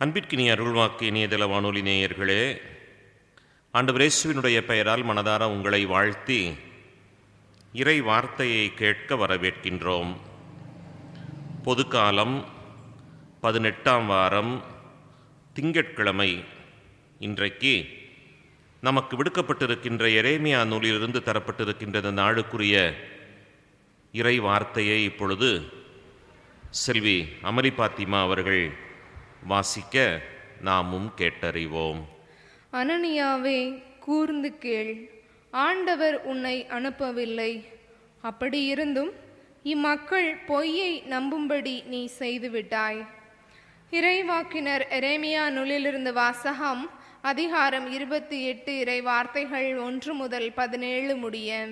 அன்பிற்கினிய அருள்வாக்கு இணையதள வானொலி நேயர்களே ஆண்டு பிரேசுவினுடைய பெயரால் மனதார உங்களை வாழ்த்தி இறை வார்த்தையை கேட்க வரவேற்கின்றோம். பொதுக்காலம் பதினெட்டாம் வாரம் திங்கட்கிழமை. இன்றைக்கு நமக்கு விடுக்கப்பட்டிருக்கின்ற எரேமியா நூலிலிருந்து தரப்பட்டிருக்கின்ற இந்த நாளுக்குரிய இறை வார்த்தையை இப்பொழுது செல்வி அமலி பாத்திமா அவர்கள் வாசிக்க நாமும் கேட்டறிவோம். அனனியாவே கூர்ந்து கேள். ஆண்டவர் உன்னை அனுப்பவில்லை. அப்படியிருந்தும் இம்மக்கள் பொய்யை நம்பும்படி நீ செய்துவிட்டாய். இறைவாக்கினர் எரேமியா நூலிலிருந்து வாசகம் அதிகாரம் இருபத்தி எட்டு இறை வார்த்தைகள் ஒன்று முதல் பதினேழு முடிய.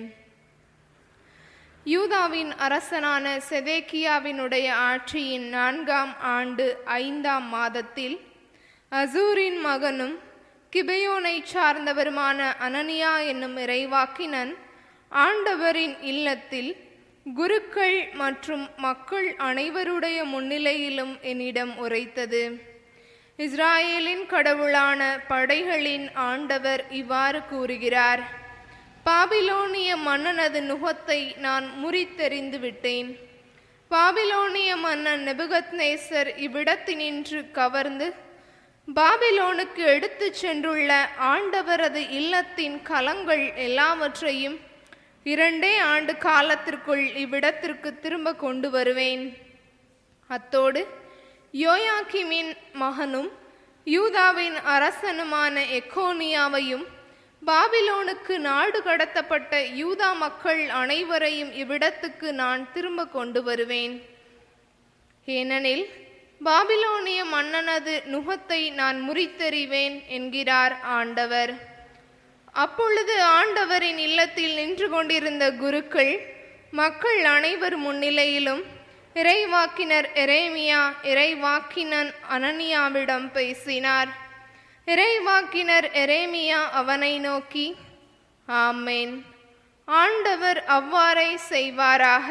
யூதாவின் அரசனான செதேக்கியாவினுடைய ஆட்சியின் நான்காம் ஆண்டு ஐந்தாம் மாதத்தில் அசூரின் மகனும் கிபையோனைச் சார்ந்தவருமான அனனியா என்னும் இறைவாக்கினன் ஆண்டவரின் இல்லத்தில் குருக்கள் மற்றும் மக்கள் அனைவருடைய முன்னிலையிலும் என்னிடம் உரைத்தது. இஸ்ராயேலின் கடவுளான படைகளின் ஆண்டவர் இவ்வாறு கூறுகிறார். பாபிலோனிய மன்னனது நுகத்தை நான் முறித்தெறிந்து விட்டேன். பாபிலோனிய மன்னன் நெபுகத்நேசர் இவ்விடத்தினின்று கவர்ந்து பாபிலோனுக்கு எடுத்துச் சென்றுள்ள ஆண்டவரது இல்லத்தின் கலங்கள் எல்லாவற்றையும் இரண்டே ஆண்டு காலத்திற்குள் இவ்விடத்திற்கு திரும்ப கொண்டு வருவேன். அத்தோடு யோயாக்கிமின் மகனும் யூதாவின் அரசனுமான எக்கோனியாவையும் பாபிலோனுக்கு நாடு கடத்தப்பட்ட யூதா மக்கள் அனைவரையும் இவ்விடத்துக்கு நான் திரும்ப கொண்டு வருவேன். ஏனெனில் பாபிலோனிய மன்னனது நுகத்தை நான் முறித்தெறிவேன் என்கிறார் ஆண்டவர். அப்பொழுது ஆண்டவரின் இல்லத்தில் நின்று கொண்டிருந்த குருக்கள் மக்கள் அனைவர் முன்னிலையிலும் இறைவாக்கினர் எரேமியா இறைவாக்கினன் அனனியாவிடம் பேசினார். இறைவாக்கினர் எரேமியா அவனை நோக்கி ஆமேன். ஆண்டவர் அவ்வாறே செய்வாராக.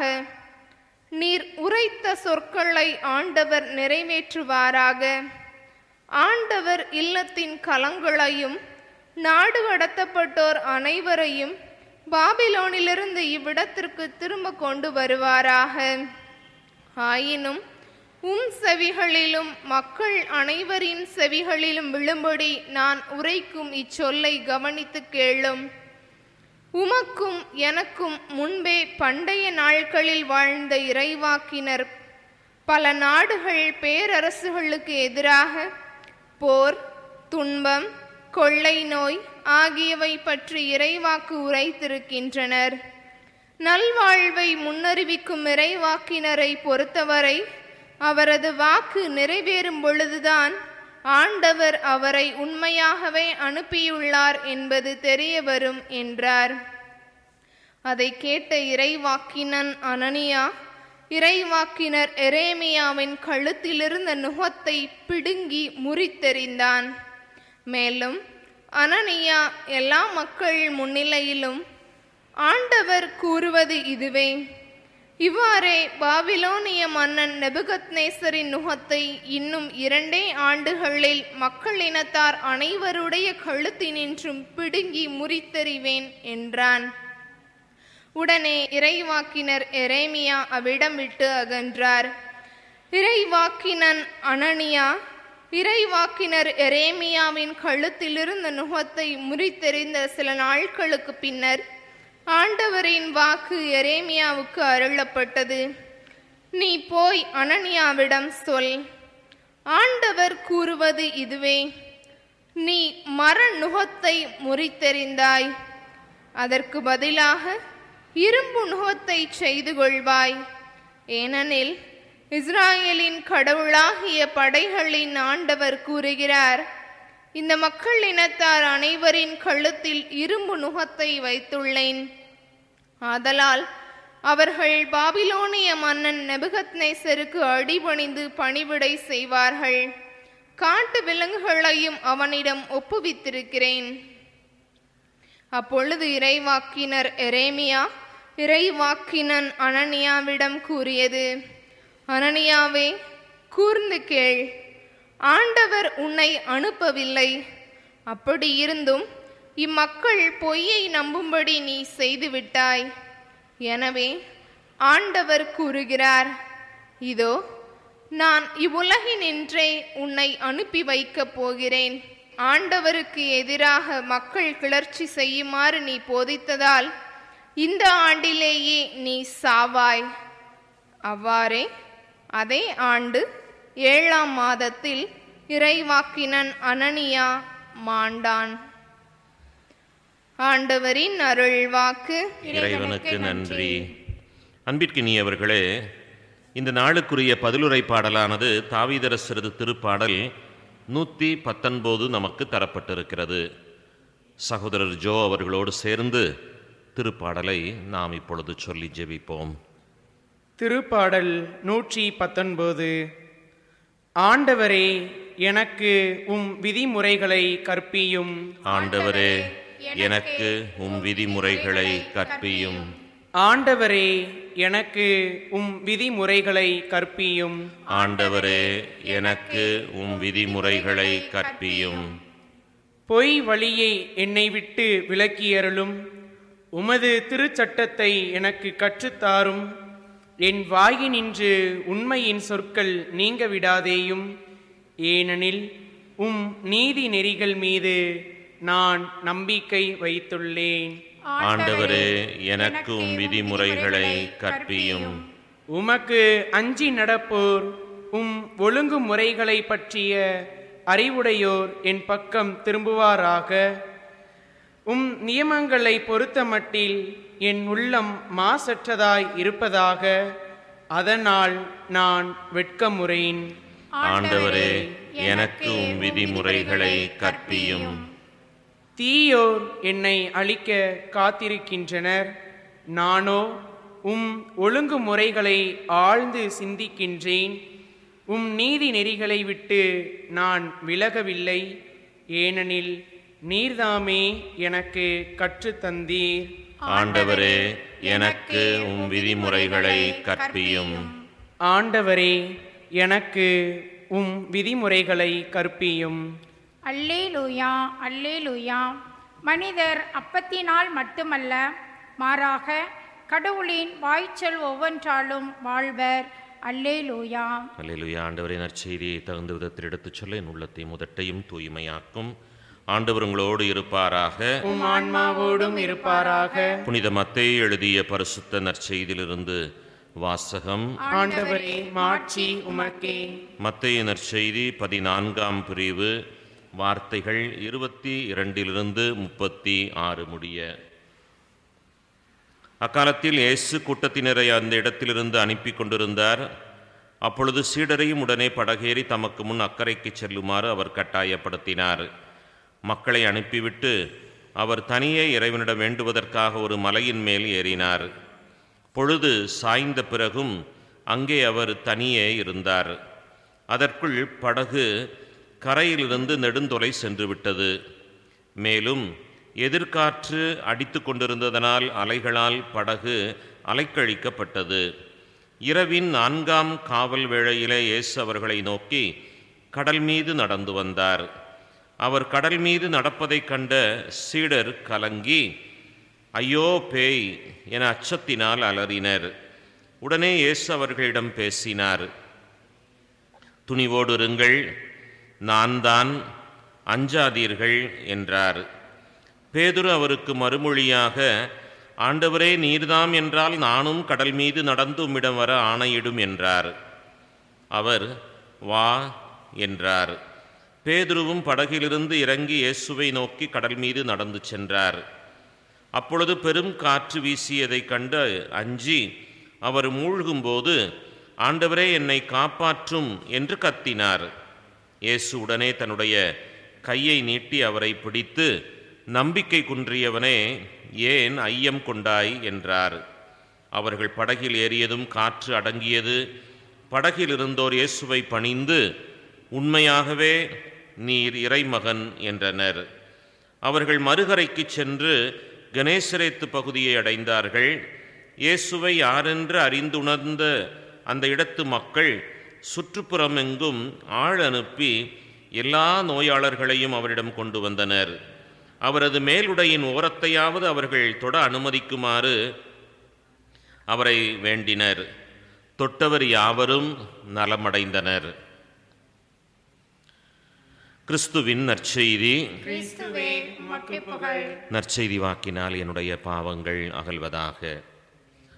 நீர் உரைத்த சொற்களை ஆண்டவர் நிறைவேற்றுவாராக. ஆண்டவர் இல்லத்தின் கலங்களையும் நாடு கடத்தப்பட்டோர் அனைவரையும் பாபிலோனிலிருந்து இவ்விடத்திற்கு திரும்ப கொண்டு வருவாராக. ஆயினும் உம் செவிகளிலும் மக்கள் அனைவரின் செவிகளிலும் விழும்படி நான் உரைக்கும் இச்சொல்லை கவனித்து கேளும். உமக்கும் எனக்கும் முன்பே பண்டைய நாட்களில் வாழ்ந்த இறைவாக்கினர் பல நாடுகள் பேரரசுகளுக்கு எதிராக போர் துன்பம் கொள்ளை நோய் ஆகியவை பற்றி இறைவாக்கு உரைத்திருக்கின்றனர். நல்வாழ்வை முன்னறிவிக்கும் இறைவாக்கினரை பொறுத்தவரை அவரது வாக்கு நிறைவேறும் பொழுதுதான் ஆண்டவர் அவரை உண்மையாகவே அனுப்பியுள்ளார் என்பது தெரிய வரும் என்றார். அதை கேட்ட இறைவாக்கினன் அனனியா இறைவாக்கினர் எரேமியாவின் கழுத்திலிருந்த நுகத்தை பிடுங்கி முறித்தெறிந்தான். மேலும் அனனியா எல்லா மக்கள் முன்னிலையிலும் ஆண்டவர் கூறுவது இதுவே இவ்வாறே பாபிலோனிய மன்னன் நெபுகத்நேசரின் நுகத்தை இன்னும் இரண்டே ஆண்டுகளில் மக்கள் இனத்தார் அனைவருடைய கழுத்தினின்றும் பிடுங்கி முறித்தெறிவேன் என்றான். உடனே இறைவாக்கினர் எரேமியா அவ்விடம் விட்டு அகன்றார். இறைவாக்கினன் அனனியா இறைவாக்கினர் எரேமியாவின் கழுத்திலிருந்த நுகத்தை முறித்தெறிந்த சில நாட்களுக்கு பின்னர் ஆண்டவரின் வாக்கு எரேமியாவுக்கு அருளப்பட்டது. நீ போய் அனனியாவிடம் சொல். ஆண்டவர் கூறுவது இதுவே. நீ மர நுகத்தை முறித்தெறிந்தாய். அதற்கு பதிலாக இரும்பு நுகத்தை செய்து கொள்வாய். ஏனெனில் இஸ்ராயலின் கடவுளாகிய படைகளின் ஆண்டவர் கூறுகிறார் இந்த மக்கள் இனத்தார் அனைவரின் கழுத்தில் இரும்பு நுகத்தை வைத்துள்ளேன். ஆதலால் அவர்கள் பாபிலோனிய மன்னன் நெபுகத்நேசருக்கு அடிபணிந்து பணிவிடை செய்வார்கள். காட்டு விலங்குகளையும் அவனிடம் ஒப்புவித்திருக்கிறேன். அப்பொழுது இறைவாக்கினர் எரேமியா இறைவாக்கினன் அனனியாவிடம் கூறியது அனனியாவே கூர்ந்து கேள். ஆண்டவர் உன்னை அனுப்பவில்லை. அப்படி இருந்தும் இம்மக்கள் பொய்யை நம்பும்படி நீ செய்துவிட்டாய். எனவே ஆண்டவர் கூறுகிறார் இதோ நான் இவ்வுலகினின்றே உன்னை அனுப்பி வைக்கப் போகிறேன். ஆண்டவருக்கு எதிராக மக்கள் கிளர்ச்சி செய்யுமாறு நீ போதித்ததால் இந்த ஆண்டிலேயே நீ சாவாய். அவ்வாறே அதே ஆண்டு ஏழாம் மாதத்தில் இறைவாக்கினன் அனனியா மாண்டான். ஆண்டவரின் அருள்வாக்கு. இறைவனுக்கு நன்றி. அன்பிற்கினியவர்களே இந்த நாளுக்குரிய பதிலுரை பாடலானது தாவீதரசரது திருப்பாடல் நூற்றி பத்தொன்பது நமக்கு தரப்பட்டிருக்கிறது. சகோதரர் ஜோ அவர்களோடு சேர்ந்து திருப்பாடலை நாம் இப்பொழுது சொல்லி ஜெபிப்போம். திருப்பாடல் நூற்றி பத்தொன்பது ஆண்டவரே எனக்கு உம் விதிமுறைகளை கற்பியும். ஆண்டவரே எனக்கு உம் விதிமுறைகளை கற்பியும். ஆண்டவரே எனக்கு உம் விதிமுறைகளை கற்பியும். ஆண்டவரே எனக்கு உம் விதிமுறைகளை கற்பியும். பொய் வழியை என்னை விட்டு விலக்கியருளும். உமது திருச்சட்டத்தை எனக்கு கற்றுத்தாரும். என் வாயினின்று உண்மையின் சொற்கள் நீங்க விடாதேயும். ஏனெனில் உம் நீதி நெறிகள் மீது நான் நம்பிக்கை வைத்துள்ளேன். ஆண்டவரே எனக்கு உம் விதிமுறைகளை கற்பியும். உமக்கு அஞ்சி நடப்போர் உம் ஒழுங்குமுறைகளை பற்றிய அறிவுடையோர் என் பக்கம் திரும்புவாராக. உம் நியமங்களை பொறுத்தமட்டில் என் உள்ளம் மாசற்றதாய் இருப்பதாக அதனால் நான் வெட்கமுறேன். ஆண்டவரே எனக்கு உம் விதிமுறைகளை கற்பியும். தீயோர் என்னை அழிக்க காத்திருக்கின்றனர். நானோ உம் ஒழுங்குமுறைகளை ஆழ்ந்து சிந்திக்கின்றேன். உம் நீதி நெறிகளை விட்டு நான் விலகவில்லை. ஏனெனில் நீர்தாமே எனக்கு கற்றுத்தந்தீர் ஆண்டவரே எனக்கு உம் விதிமுறைகளை கற்பியும். ஆண்டவரே எனக்கு உம் விதிமுறைகளை கற்பியும். அல்லேலூயா அல்லேலூயா. மனிதர் அப்பத்தினால் மட்டுமல்ல மாறாக கடவுளின் வாய்ச்சொல் ஒவ்வொன்றாலும் வாழ்வர். அல்லேலூயா. அல்லேலூயா. ஆண்டவரே நற்செய்தியை தகுந்த விதத்தில் எடுத்துச் சொல்ல என் உள்ளத்தை முதட்டையும் தூய்மையாக்கும். ஆண்டவர் உங்களோடு இருப்பாராக. உம் ஆன்மாவோடும் இருப்பாராக. புனித மத்தேயு எழுதிய பரிசுத்த நற்செய்தியிலிருந்து வாசகம். ஆண்டவரே மாட்சி உமக்கே. மத்தேயு நற்செய்தி பதினான்காம் பிரிவு. வார்த்தைகள் இருபத்தி இரண்டிலிருந்து முப்பத்தி ஆறு முடிய. அக்காலத்தில் இயேசு கூட்டத்தினரை அந்த இடத்திலிருந்து அனுப்பி கொண்டிருந்தார். அப்பொழுது சீடரையும் உடனே படகேறி தமக்கு முன் அக்கறைக்கு செல்லுமாறு அவர் கட்டாயப்படுத்தினார். மக்களை அனுப்பிவிட்டு அவர் தனியே இறைவனிடம் வேண்டுவதற்காக ஒரு மலையின் மேல் ஏறினார். பொழுது சாய்ந்த பிறகும் அங்கே அவர் தனியே இருந்தார். அதற்குள் படகு கரையிலிருந்து நெடுந்தொலை சென்றுவிட்டது. மேலும் எதிர்காற்று அடித்து கொண்டிருந்ததனால் அலைகளால் படகு அலைக்கழிக்கப்பட்டது. இரவின் நான்காம் காவல் வேளையிலே இயேசு அவர்களை நோக்கி கடல் மீது நடந்து வந்தார். அவர் கடல் மீது நடப்பதைக் கண்ட சீடர் கலங்கி ஐயோ பேய் என அச்சத்தினால் அலறினர். உடனே இயேசு அவர்களிடம் பேசினார் துணிவோடு இருங்கள் நான் தான் அஞ்சாதீர்கள் என்றார். பேதுரு அவருக்கு மறுமொழியாக ஆண்டவரே நீர்தாம் என்றால் நானும் கடல் மீது நடந்து உம்மிடம் வர ஆணையிடும் என்றார். அவர் வா என்றார். பேதுருவும் படகிலிருந்து இறங்கி இயேசுவை நோக்கி கடல் மீது நடந்து சென்றார். அப்பொழுது பெரும் காற்று வீசியதைக் கண்டு அஞ்சி அவர் மூழ்கும்போது ஆண்டவரே என்னை காப்பாற்றும் என்று கத்தினார். இயேசு உடனே தன்னுடைய கையை நீட்டி அவரை பிடித்து நம்பிக்கை குன்றியவனே ஏன் ஐயம் கொண்டாய்? என்றார். அவர்கள் படகில் ஏறியதும் காற்று அடங்கியது. படகில் இருந்தோர் இயேசுவை பணிந்து உண்மையாகவே நீர் இறைமகன் என்றனர். அவர்கள் மறுகரைக்கு சென்று கணேசரேத்து பகுதியை அடைந்தார்கள். இயேசுவை யாரென்று அறிந்துணர்ந்த அந்த இடத்து மக்கள் சுற்றுப்புறமெங்கும் ஆள் அனுப்பி எல்லா நோயாளர்களையும் அவரிடம் கொண்டு வந்தனர். அவரது மேலுடையின் ஓரத்தையாவது அவர்கள் தொட அனுமதிக்குமாறு அவரை வேண்டினர். தொட்டவர் யாவரும் நலமடைந்தனர். கிறிஸ்துவின் நற்செய்தி. நற்செய்தி வாக்கினால் என்னுடைய பாவங்கள் அகல்வதாக.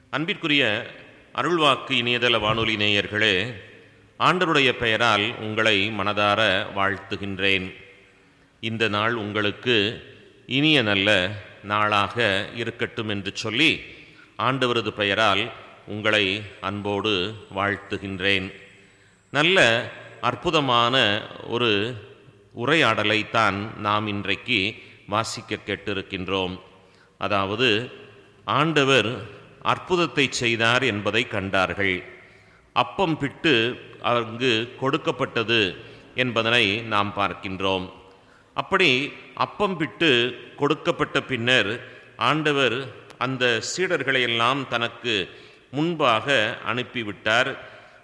அன்பிற்குரிய அருள்வாக்கு இணையதள வானொலி நேயர்களே ஆண்டருடைய பெயரால் உங்களை மனதார வாழ்த்துகின்றேன். இந்த நாள் உங்களுக்கு இனிய நல்ல நாளாக இருக்கட்டும் என்று சொல்லி ஆண்டவரது பெயரால் உங்களை அன்போடு வாழ்த்துகின்றேன். நல்ல அற்புதமான ஒரு உரையாடலைத்தான் நாம் இன்றைக்கு வாசிக்க கேட்டிருக்கின்றோம். அதாவது ஆண்டவர் அற்புதத்தை செய்தார் என்பதை கண்டார்கள். அப்பம் பிட்டு அங்கு கொடுக்கப்பட்டது என்பதனை நாம் பார்க்கின்றோம். அப்படி அப்பம் விட்டு கொடுக்கப்பட்ட பின்னர் ஆண்டவர் அந்த சீடர்களை எல்லாம் தனக்கு முன்பாக அனுப்பிவிட்டார்.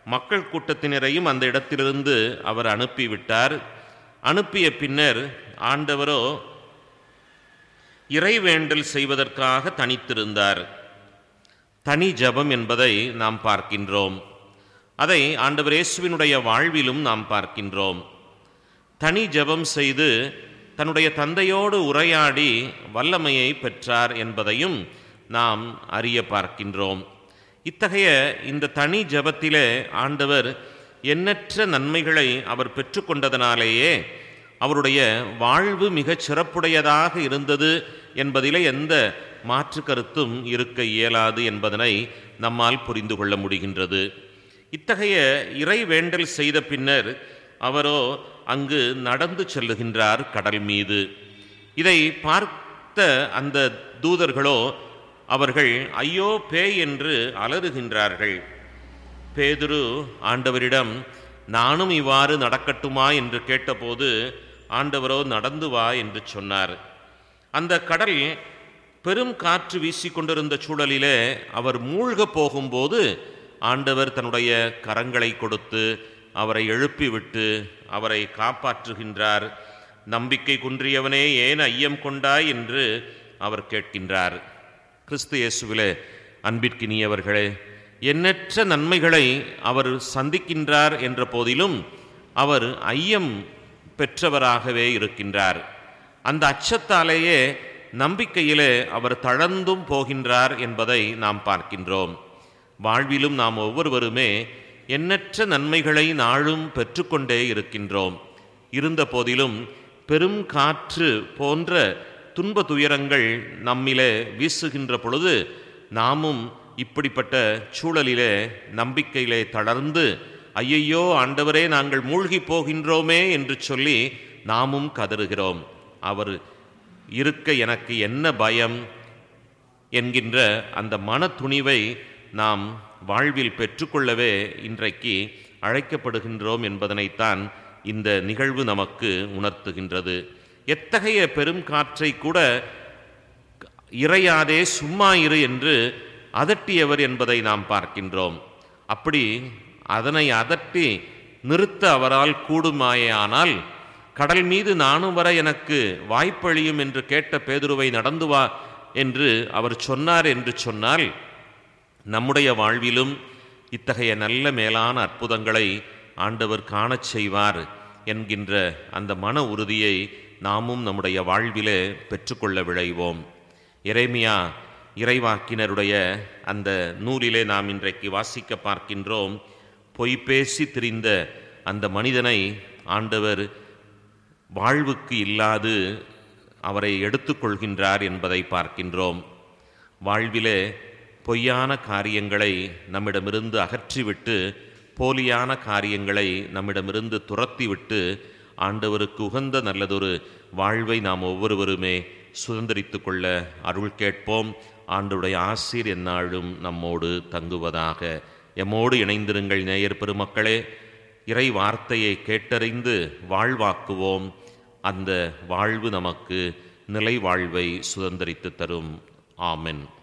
மக்கள் கூட்டத்தினரையும் அந்த இடத்திலிருந்து அவர் அனுப்பிவிட்டார். அனுப்பிய பின்னர் ஆண்டவரோ இறைவேண்டல் செய்வதற்காக தனித்திருந்தார். தனி ஜபம் என்பதை நாம் பார்க்கின்றோம். அதை ஆண்டவர் இயேசுவினுடைய வாழ்விலும் நாம் பார்க்கின்றோம். தனி ஜெபம் செய்து தன்னுடைய தந்தையோடு உரையாடி வல்லமையை பெற்றார் என்பதையும் நாம் அறிய பார்க்கின்றோம். இத்தகைய இந்த தனி ஜெபத்திலே ஆண்டவர் எண்ணற்ற நன்மைகளை அவர் பெற்றுக்கொண்டதனாலேயே அவருடைய வாழ்வு மிகச் சிறப்புடையதாக இருந்தது என்பதிலே எந்த மாற்று கருத்தும் இருக்க இயலாது என்பதனை நம்மால் புரிந்து கொள்ள முடிகின்றது. இத்தகைய இறை வேண்டல் செய்த பின்னர் அவரோ அங்கு நடந்து செல்லுகின்றார் கடல் மீது. இதை பார்த்த அந்த தூதர்களோ அவர்கள் ஐயோ பேய் என்று அலறுகின்றார்கள். பேதுரு ஆண்டவரிடம் நானும் இவ்வாறு நடக்கட்டுமா? என்று கேட்டபோது ஆண்டவரோ நடந்து வா என்று சொன்னார். அந்த கடல் பெரும் காற்று வீசிக்கொண்டிருந்த சூழலிலே அவர் மூழ்கப் போகும்போது ஆண்டவர் தன்னுடைய கரங்களை கொடுத்து அவரை எழுப்பிவிட்டு அவரை காப்பாற்றுகின்றார். நம்பிக்கை குன்றியவனே ஏன் ஐயம் கொண்டாய் என்று அவர் கேட்கின்றார். கிறிஸ்து இயேசுவிலே அன்பிற்கினியவர்களே எண்ணற்ற நன்மைகளை அவர் சந்திக்கின்றார் என்ற போதிலும் அவர் ஐயம் பெற்றவராகவே இருக்கின்றார். அந்த அச்சத்தாலேயே நம்பிக்கையிலே அவர் தளர்ந்தும் போகின்றார் என்பதை நாம் பார்க்கின்றோம். வாழ்விலும் நாம் ஒவ்வொருவருமே எண்ணற்ற நன்மைகளை நாளும் பெற்றுக்கொண்டே இருக்கின்றோம். இருந்த போதிலும் பெரும் காற்று போன்ற துன்ப துயரங்கள் நம்மிலே வீசுகின்ற பொழுது நாமும் இப்படிப்பட்ட சூழலிலே நம்பிக்கையிலே தளர்ந்து ஐயையோ ஆண்டவரே நாங்கள் மூழ்கி போகின்றோமே என்று சொல்லி நாமும் கதறுகிறோம். அவர் இருக்க எனக்கு என்ன பயம்? என்கின்ற அந்த மன துணிவை நாம் வாழ்வில் பெற்றுக்கொள்ளவே இன்றைக்கு அழைக்கப்படுகின்றோம் என்பதனைத்தான் இந்த நிகழ்வு நமக்கு உணர்த்துகின்றது. எத்தகைய பெரும் காற்றை கூட இறையாதே சும்மா இரு என்று அதட்டியவர் என்பதை நாம் பார்க்கின்றோம். அப்படி அதனை அதட்டி நிறுத்த அவரால் கூடுமாயானால் கடல் மீது நானும் வர எனக்கு வாய்ப்பழியும் என்று கேட்ட பேதுருவை நடந்து வா என்று அவர் சொன்னார் என்று சொன்னால் நம்முடைய வாழ்விலும் இத்தகைய நல்ல மேலான அற்புதங்களை ஆண்டவர் காணச் செய்வார் என்கின்ற அந்த மன உறுதியை நாமும் நம்முடைய வாழ்விலே பெற்றுக்கொள்ள விழைவோம். இறைமையா இறைவாக்கினருடைய அந்த நூலிலே நாம் இன்றைக்கு வாசிக்க பார்க்கின்றோம். பொய் பேசி திரிந்த அந்த மனிதனை ஆண்டவர் வாழ்வுக்கு இல்லாது அவரை எடுத்துக்கொள்கின்றார் என்பதை பார்க்கின்றோம். வாழ்விலே பொய்யான காரியங்களை நம்மிடமிருந்து அகற்றிவிட்டு போலியான காரியங்களை நம்மிடமிருந்து துரத்திவிட்டு ஆண்டவருக்கு உகந்த நல்லதொரு வாழ்வை நாம் ஒவ்வொருவருமே சுதந்திரித்து கொள்ள அருள் கேட்போம். ஆண்டுடைய ஆசிர் எந்நாளும் நம்மோடு தங்குவதாக. எம்மோடு இணைந்திருங்கள் நேயர் பெருமக்களே. இறை வார்த்தையை கேட்டறிந்து வாழ்வாக்குவோம். அந்த வாழ்வு நமக்கு நிலை வாழ்வை சுதந்திரித்து தரும். ஆமென்.